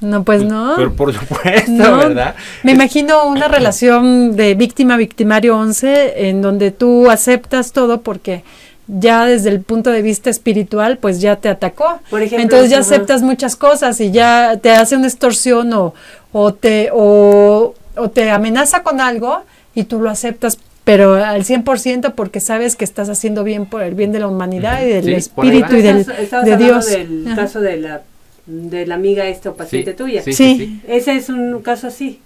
No, pues no. Pero por supuesto, No, ¿verdad? Me imagino una relación de víctima-victimario 11 en donde tú aceptas todo porque ya desde el punto de vista espiritual pues ya te atacó. Por ejemplo, Entonces ya aceptas muchas cosas y ya te hace una extorsión o, o te o, o te amenaza con algo y tú lo aceptas pero al 100% porque sabes que estás haciendo bien por el bien de la humanidad y del Sí, espíritu y del, Estás- de hablando Dios. del Ajá. caso de la, de la amiga esta o paciente Sí, tuya. sí, Sí. sí. Ese es un caso así.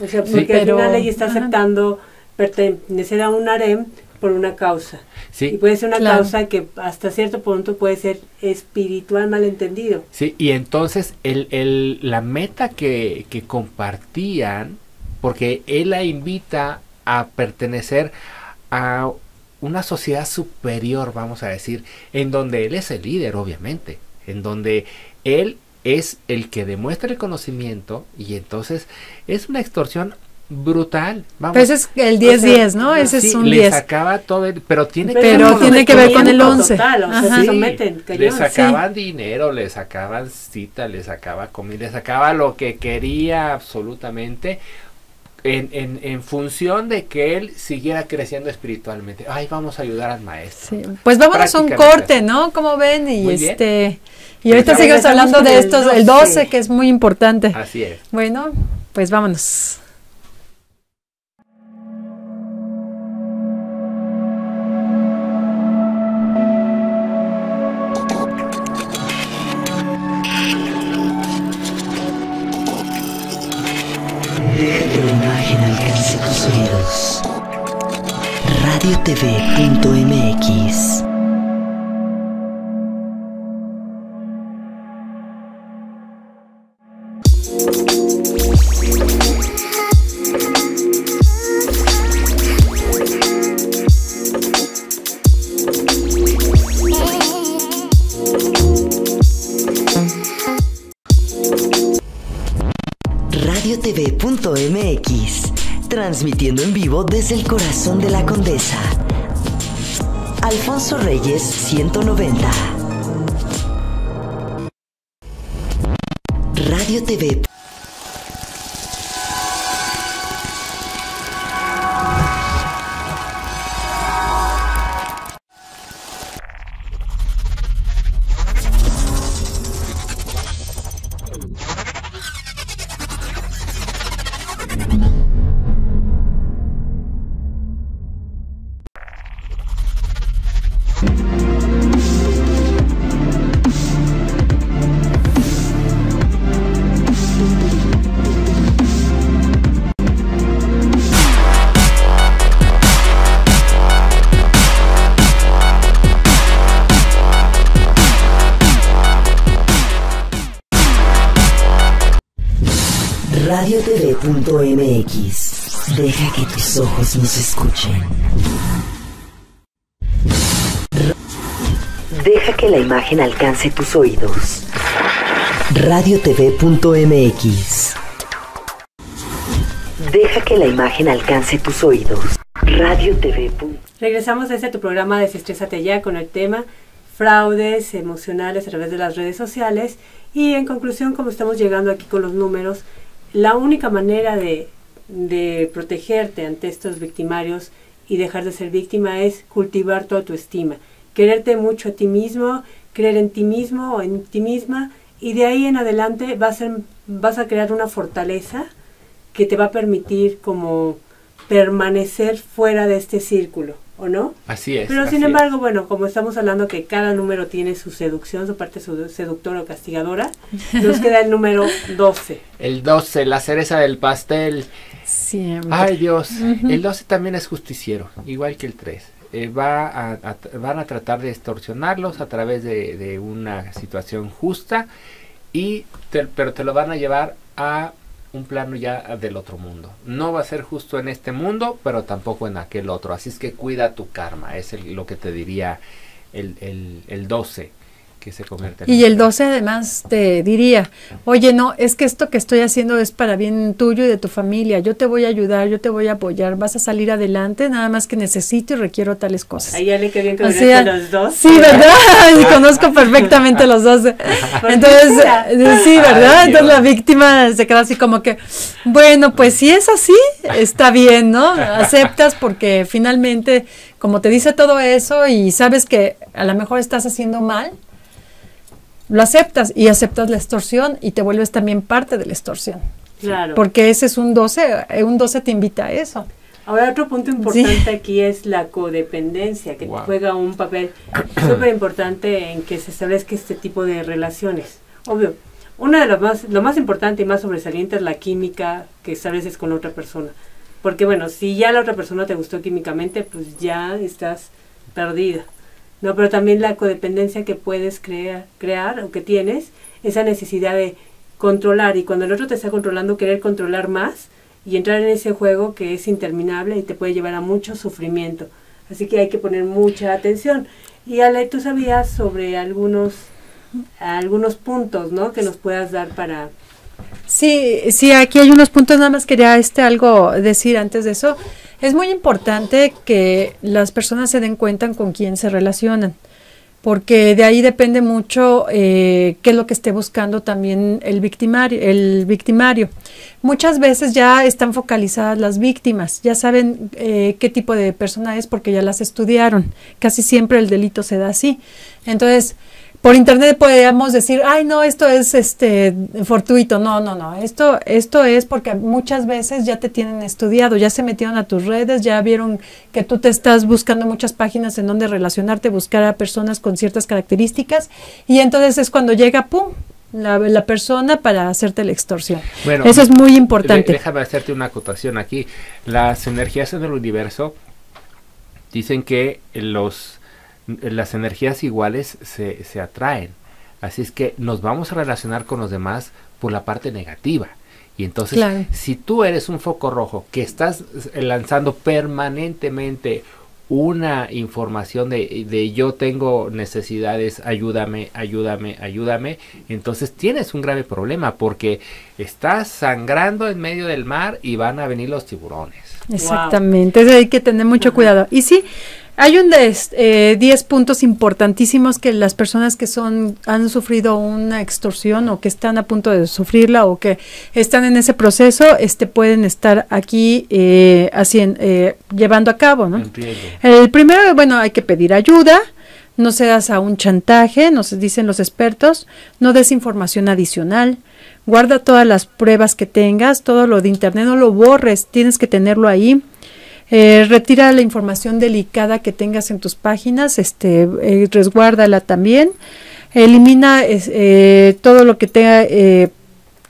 O sea, Sí. porque Pero- al final ella está aceptando pertenecer a un harem por una causa. Sí. Y puede ser una Claro. causa que hasta cierto punto puede ser espiritual malentendido. Sí, y entonces el, el, la meta que, que compartían, porque él la invita a pertenecer a una sociedad superior, vamos a decir, en donde él es el líder, obviamente, en donde él es el que demuestra el conocimiento y entonces es una extorsión brutal. Vamos. Pues ese es el 10-10, ¿no? Ese Sí, es un le 10. sacaba todo, el- pero tiene Pero que tiene que ver con el sometimiento 11. Total, o sea, se le sacaban dinero, le sacaban cita, le sacaba comida, le sacaba lo que quería absolutamente en, en, en función de que él siguiera creciendo espiritualmente. Ay, vamos a ayudar al maestro. Sí, Pues vámonos a un corte. ¿no? Como ven? Y Muy bien. este y ahorita Pues seguimos hablando de el estos, el 12. 12, que es muy importante. Así es. Bueno, pues vámonos. Radiotv.mx transmitiendo en vivo desde el corazón de la Condesa. Alfonso Reyes 190. Radio TV. Deja que tus ojos nos escuchen. Deja que la imagen alcance tus oídos. Radiotv.mx. Deja que la imagen alcance tus oídos. Radio TV. Regresamos a este tu programa Desestrésate Ya con el tema fraudes emocionales a través de las redes sociales y en conclusión como estamos llegando aquí con los números la única manera de, de protegerte ante estos victimarios y dejar de ser víctima es cultivar tu autoestima quererte mucho a ti mismo creer en ti mismo o en ti misma y de ahí en adelante vas a, vas a crear una fortaleza que te va a permitir como permanecer fuera de este círculo, ¿o no? Así es. Pero sin es. embargo, bueno, como estamos hablando que cada número tiene su seducción, su parte sedu- seductora o castigadora, nos queda el número 12. El 12, la cereza del pastel. Siempre. Ay Dios, el 12 también es justiciero, igual que el 3. Eh, va a, a- van a tratar de extorsionarlos a través de, de una situación justa, y te- pero te lo van a llevar a un plano ya del otro mundo. No va a ser justo en este mundo, pero tampoco en aquel otro. Así es que cuida tu karma, es lo que te diría el, el, el 12. Que se convierte en Y el enfermedad. 12 además te diría, oye, no, es que esto que estoy haciendo es para bien tuyo y de tu familia, yo te voy a ayudar, yo te voy a apoyar, vas a salir adelante, nada más que necesito y requiero tales cosas. Ahí ya le quedó bien O que sea, los dos. Sí, ¿verdad? [laughs] Y conozco perfectamente los dos. Entonces, eh, sí, ¿verdad? Ay, Entonces la víctima se queda así como que, bueno, pues si es así, está bien, ¿no? Aceptas porque finalmente, como te dice todo eso y sabes que a lo mejor estás haciendo mal, lo aceptas y aceptas la extorsión y te vuelves también parte de la extorsión. Claro. Porque ese es un 12, eh, un 12 te invita a eso. Ahora otro punto importante aquí es la codependencia, que Wow. juega un papel súper importante en que se establezca este tipo de relaciones. Obvio, una de las más, lo más importante y más sobresaliente es la química que estableces con la otra persona. Porque bueno, si ya la otra persona te gustó químicamente, pues ya estás perdida. No, pero también la codependencia que puedes crear, crear o que tienes, esa necesidad de controlar y cuando el otro te está controlando, querer controlar más y entrar en ese juego que es interminable y te puede llevar a mucho sufrimiento. Así que hay que poner mucha atención. Y Ale, tú sabías sobre algunos algunos puntos, ¿no? Que nos puedas dar para Sí, sí, aquí hay unos puntos, nada más quería este algo decir antes de eso. Es muy importante que las personas se den cuenta con quién se relacionan, porque de ahí depende mucho eh, qué es lo que esté buscando también el victimario, el victimario. Muchas veces ya están focalizadas las víctimas, ya saben eh, qué tipo de persona es porque ya las estudiaron. Casi siempre el delito se da así. Entonces, por internet podríamos decir, ay no, esto es este fortuito. No, no, no. Esto, esto es porque muchas veces ya te tienen estudiado, ya se metieron a tus redes, ya vieron que tú te estás buscando muchas páginas en donde relacionarte, buscar a personas con ciertas características, y entonces es cuando llega, pum, la, la persona para hacerte la extorsión. Bueno, Eso es muy importante. déjame hacerte una acotación aquí. Las energías en el universo dicen que los, las energías iguales se, se atraen. Así es que nos vamos a relacionar con los demás por la parte negativa. Y entonces, Claro. si tú eres un foco rojo que estás lanzando permanentemente una información de, de yo tengo necesidades, ayúdame, ayúdame, ayúdame, entonces tienes un grave problema porque estás sangrando en medio del mar y van a venir los tiburones. Exactamente, es hay que tener mucho cuidado. Y sí, hay un de eh, 10 puntos importantísimos que las personas que son han sufrido una extorsión o que están a punto de sufrirla o que están en ese proceso, este pueden estar aquí eh, haciendo, eh, llevando a cabo, ¿no? El primero, bueno, hay que pedir ayuda, no cedas a un chantaje, nos dicen los expertos, no des información adicional, guarda todas las pruebas que tengas, todo lo de internet, no lo borres, tienes que tenerlo ahí. Eh, retira la información delicada que tengas en tus páginas, este, eh, resguárdala también. Elimina eh, todo lo que tenga eh,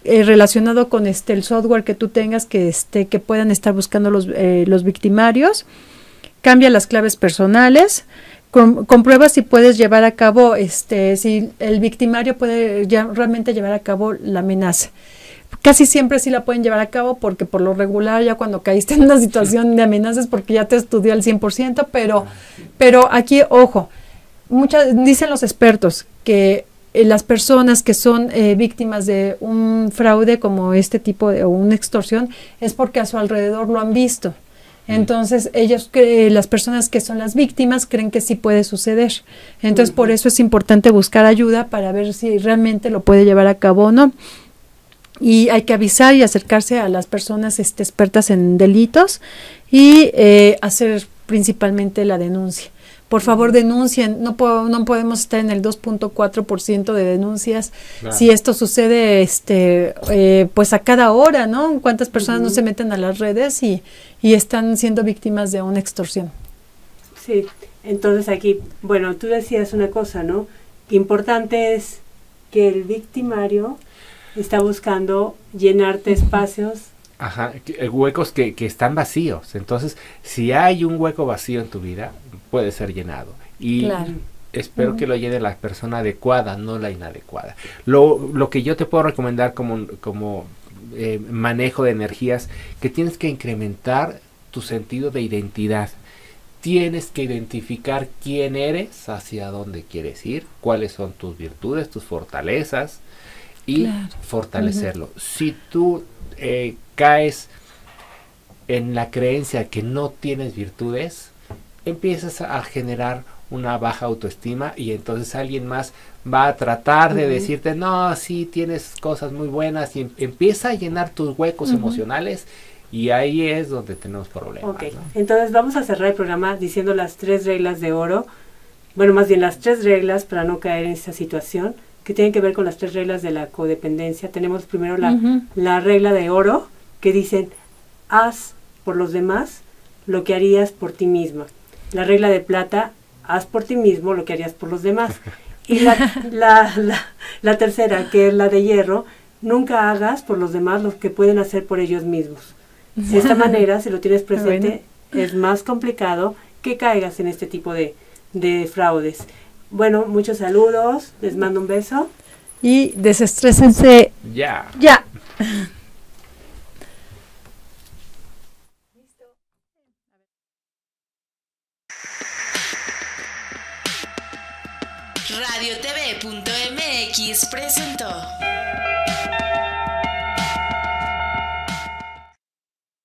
relacionado con este el software que tú tengas que este que puedan estar buscando los, los victimarios. Cambia las claves personales. Com- comprueba si puedes llevar a cabo este si el victimario puede realmente llevar a cabo la amenaza casi siempre sí la pueden llevar a cabo porque por lo regular ya cuando caíste en una situación de amenazas porque ya te estudió al 100%, pero pero aquí ojo, muchas dicen los expertos que eh, las personas que son eh, víctimas de un fraude como este tipo de o una extorsión es porque a su alrededor lo han visto. Entonces ellos, cre- las personas que son las víctimas creen que sí puede suceder. Entonces por eso es importante buscar ayuda para ver si realmente lo puede llevar a cabo o no. Y hay que avisar y acercarse a las personas este, expertas en delitos y eh, hacer principalmente la denuncia. Por favor, denuncien. No, po- no podemos estar en el 2.4% de denuncias. Claro. Si esto sucede, este, eh, pues a cada hora, ¿no? ¿Cuántas personas no se meten a las redes y, y están siendo víctimas de una extorsión? Sí, entonces aquí, bueno, tú decías una cosa, ¿no? Que importante es que el victimario está buscando llenarte espacios. Ajá, que- eh, huecos que, que están vacíos. Entonces, si hay un hueco vacío en tu vida, puede ser llenado. Y Claro. espero que lo llene la persona adecuada, no la inadecuada. Lo, lo que yo te puedo recomendar como, como eh, manejo de energías, que tienes que incrementar tu sentido de identidad. tienes que identificar quién eres, hacia dónde quieres ir, cuáles son tus virtudes, tus fortalezas y Claro. fortalecerlo. Si tú eh, caes en la creencia que no tienes virtudes, empiezas a generar una baja autoestima y entonces alguien más va a tratar de decirte, no, sí, tienes cosas muy buenas y em- empieza a llenar tus huecos emocionales y ahí es donde tenemos problemas. Ok, ¿no? entonces vamos a cerrar el programa diciendo las tres reglas de oro. Bueno, más bien las tres reglas para no caer en esta situación, que tienen que ver con las tres reglas de la codependencia. Tenemos primero la, la regla de oro, que dicen, haz por los demás lo que harías por ti misma. La regla de plata, haz por ti mismo lo que harías por los demás. [laughs] Y la, la, la, la tercera, que es la de hierro, nunca hagas por los demás lo que pueden hacer por ellos mismos. De esta manera, si lo tienes presente, es más complicado que caigas en este tipo de, de fraudes. Bueno, muchos saludos, les mando un beso. Y desestrésense Ya. ya. Radiotv.mx presentó